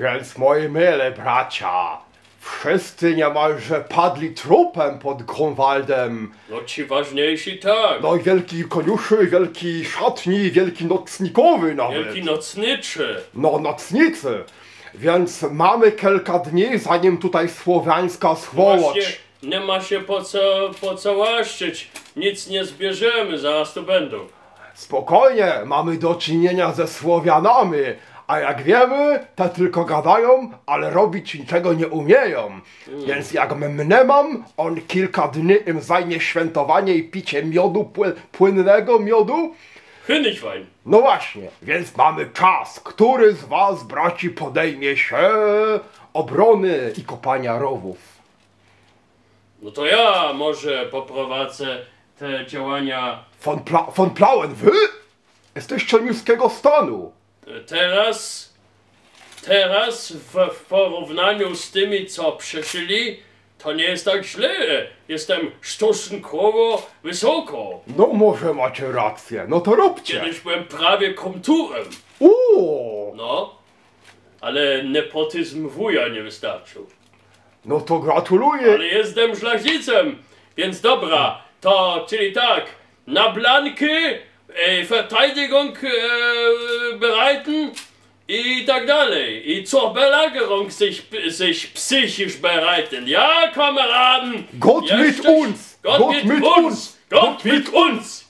Więc moi mile bracia, wszyscy niemalże padli trupem pod Grunwaldem. No ci ważniejsi tak. No i wielki koniuszy, wielki szatni, wielki nocnikowy nawet. Wielki nocniczy. No, nocnicy. Więc mamy kilka dni, zanim tutaj słowiańska słołocz. nie ma się po co, po co łaszczyć. Nic nie zbierzemy, zaraz tu będą. Spokojnie, mamy do czynienia ze Słowianami. A jak wiemy, te tylko gadają, ale robić niczego nie umieją. Mm. Więc jak mnie mam, on kilka dni im zajmie świętowanie i picie miodu, płynnego miodu, Hynigwein. No właśnie, więc mamy czas. Który z was, braci, podejmie się obrony i kopania rowów? No to ja może poprowadzę te działania Von, Pla von Plauen, wy? Jesteście niskiego stanu. teraz. Teraz w, w porównaniu z tymi, co przeszyli, to nie jest tak źle. Jestem stosunkowo wysoko. No może macie rację, no to róbcie. Kiedyś byłem prawie komturem. Uuu, No. Ale nepotyzm wuja nie wystarczył. no to gratuluję. Ale jestem szlachcicem, więc dobra, to czyli tak, na Blanky e, Verteidigung e, bereiten i tak dalej. I zur Belagerung sich, sich psychisch bereiten. Ja, Kameraden! Gott mit Jeszcze- uns! Gott, mit, uns! Gott mit uns! Gott mit uns!